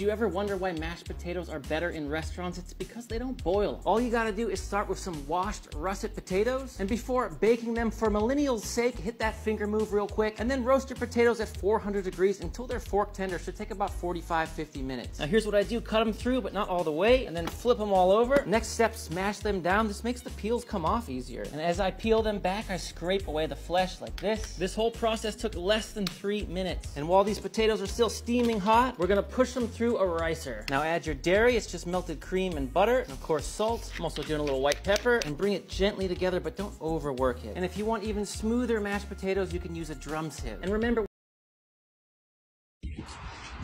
Did you ever wonder why mashed potatoes are better in restaurants? It's because they don't boil. All you gotta do is start with some washed russet potatoes, and before baking them, for millennials' sake, hit that finger move real quick, and then roast your potatoes at 400 degrees until they're fork tender. Should take about 45, 50 minutes. Now here's what I do, cut them through, but not all the way, and then flip them all over. Next step, smash them down. This makes the peels come off easier. And as I peel them back, I scrape away the flesh like this. This whole process took less than three minutes. And while these potatoes are still steaming hot, we're gonna push them through a ricer. Now add your dairy, it's just melted cream and butter, and of course salt. I'm also doing a little white pepper, and bring it gently together, but don't overwork it. And if you want even smoother mashed potatoes, you can use a drum sieve. And remember,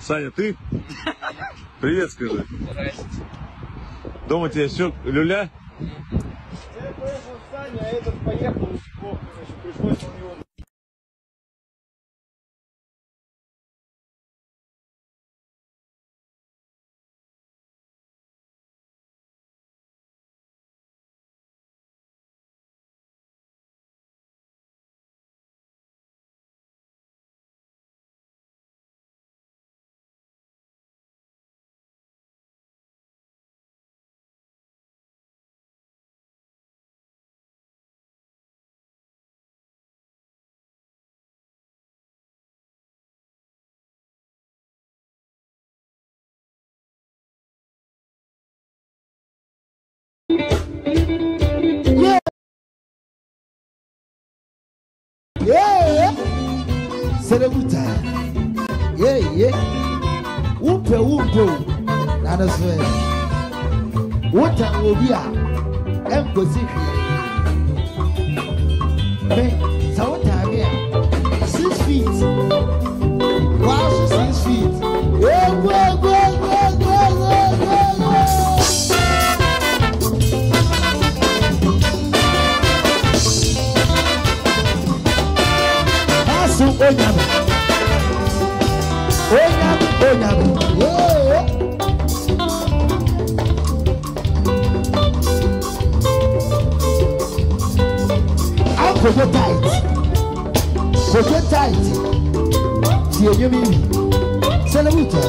Саня, ты? Привет скажи. Дома тебе все, люля? Я поехал с Саней, а этот поехал из Плохо, значит, пришлось на него Yeah. Selebuta. Yeah, yeah. Wumpe wumpe. Nana ɛ. Wota obi a ɛnkosi. Me yabu o yabu o yabu ooo. a kò dé tight kò dé tight tiẹ̀ yé mi sẹ́lẹ̀mù tẹ̀.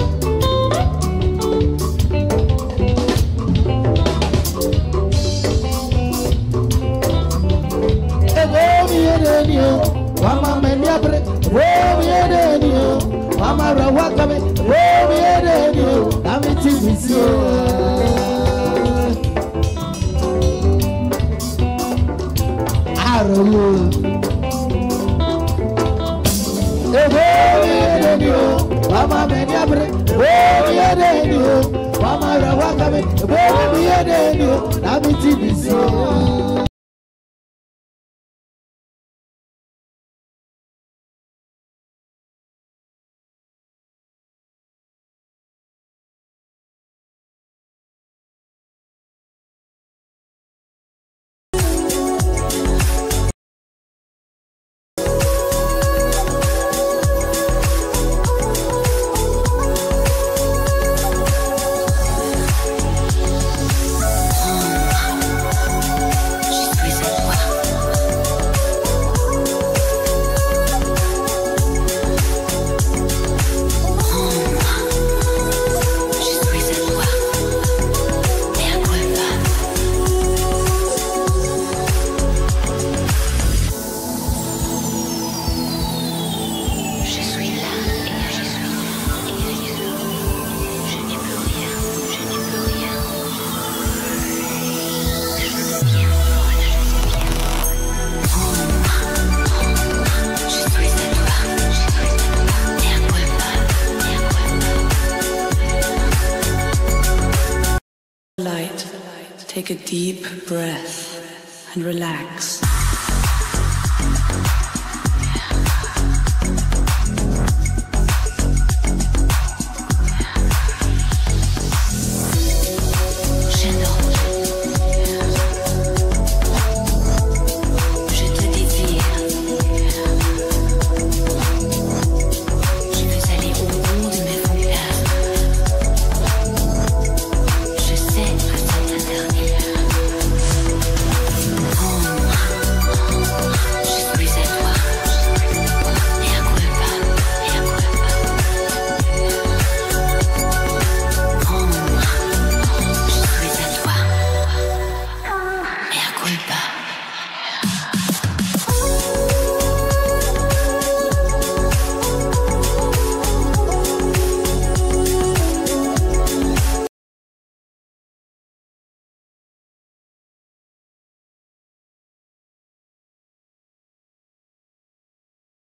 you. Mama Mendia Break, Romy and you. Mama Rawakabe, Romy and you. I'm a team with you. Arrow. Mama Mendia Break, Romy and you. Mama Rawakabe, Romy e and you. I'm a team with you. Take a deep breath and relax.